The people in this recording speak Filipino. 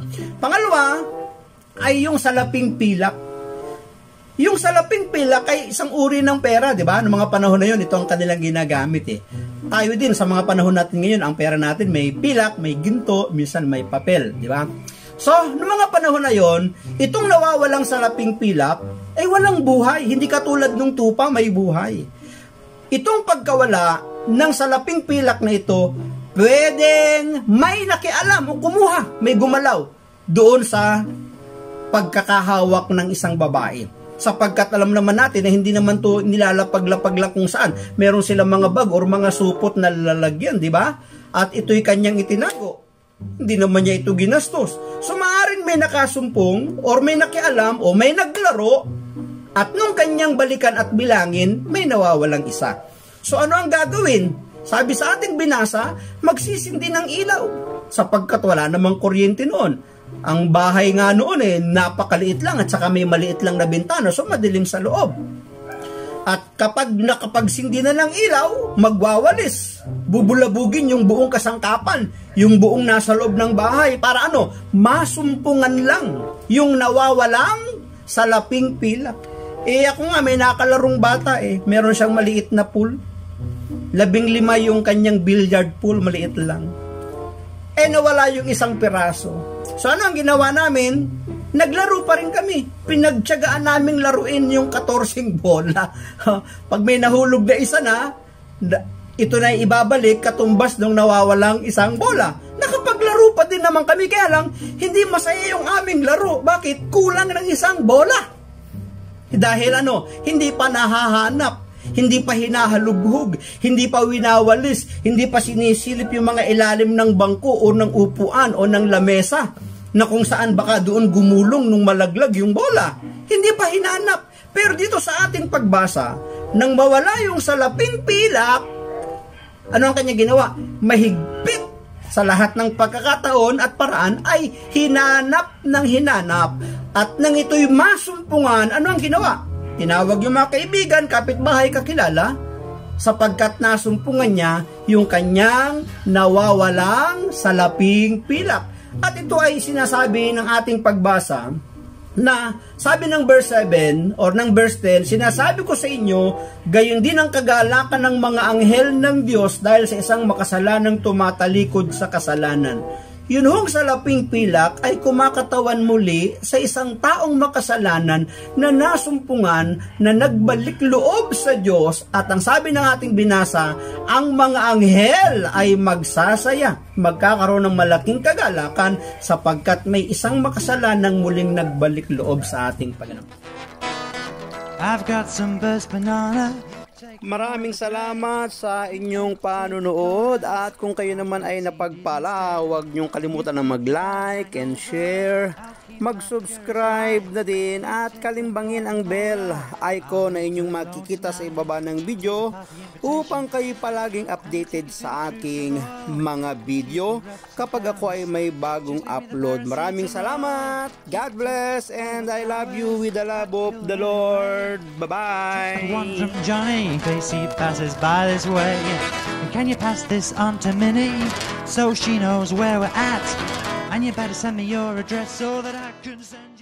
Panginoon. Pangalawa, ay yung salaping pilak. Yung salaping pilak ay isang uri ng pera, di ba? Noong mga panahon na yun, ito ang kanilang ginagamit eh. Tayo din, sa mga panahon natin ngayon, ang pera natin may pilak, may ginto, minsan may papel, di ba? So, noong mga panahon na yon, itong nawawalang salaping pilak ay walang buhay. Hindi katulad nung tupa, may buhay. Itong pagkawala ng salaping pilak na ito, pwedeng may nakialam o kumuha, may gumalaw doon sa pagkakahawak ng isang babae sapagkat alam naman natin na hindi naman to nilalapag-lapag lang kung saan. Meron silang mga bag or mga supot na lalagyan, di ba? At ito'y kanyang itinago. Hindi naman niya ito ginastos. So maaaring may nakasumpong or may nakialam o may naglaro at nung kanyang balikan at bilangin, may nawawalang isa. So ano ang gagawin? Sabi sa ating binasa, magsisindi ng ilaw sapagkat wala namang kuryente noon ang bahay nga noon eh, napakaliit lang at saka may maliit lang na bintana, so madilim sa loob. At kapag nakapagsindi na ng ilaw, magwawalis. Bubulabugin yung buong kasangkapan, yung buong nasa loob ng bahay para ano, masumpungan lang yung nawawalang salaping pilak. Eh ako nga may nakalarong bata eh, meron siyang maliit na pool. Labing lima yung kanyang billiard pool, maliit lang. Eh nawala yung isang piraso So ano ang ginawa namin? Naglaro pa rin kami. Pinagtyagaan naming laruin yung 14 bola. Pag may nahulog na isa na, ito na ibabalik katumbas ng nawawalang isang bola. Nakapaglaro pa din naman kami kaya lang hindi masaya yung aming laro. Bakit? Kulang ng isang bola. Dahil ano, hindi pa nahahanap hindi pa hinahalughog, hindi pa winawalis, hindi pa sinisilip yung mga ilalim ng bangko o ng upuan o ng lamesa na kung saan baka doon gumulong nung malaglag yung bola. Hindi pa hinanap. Pero dito sa ating pagbasa, nang mawala yung salaping pilak, ano ang kanya ginawa? Mahigpit sa lahat ng pagkakataon at paraan ay hinanap ng hinanap. At nang ito'y masumpungan, ano ang ginawa? Tinawag yung mga kaibigan, kapitbahay, kakilala, sapagkat nasumpungan niya yung kanyang nawawalang salaping pilak. At ito ay sinasabi ng ating pagbasa na sabi ng verse 7 or ng verse 10, sinasabi ko sa inyo, gayon din ang kagalakan ng mga anghel ng Diyos dahil sa isang makasalanang tumatalikod sa kasalanan. Yun hong salaping pilak ay kumakatawan muli sa isang taong makasalanan na nasumpungan na nagbalik loob sa Diyos at ang sabi ng ating binasa, ang mga anghel ay magsasaya, magkakaroon ng malaking kagalakan sapagkat may isang makasalanang muling nagbalik loob sa ating Panginoon. I've got some best banana Maraming salamat sa inyong panunood at kung kayo naman ay napagpala, huwag niyong kalimutan na mag-like and share mag-subscribe na din at kalimbangin ang bell icon na inyong makikita sa ibaba ng video upang kayo palaging updated sa aking mga video kapag ako ay may bagong upload. Maraming salamat! God bless and I love you with the love of the Lord. Bye-bye! In case he passes by this way. And can you pass this on to Minnie so she knows where we're at? And you better send me your address so that I can send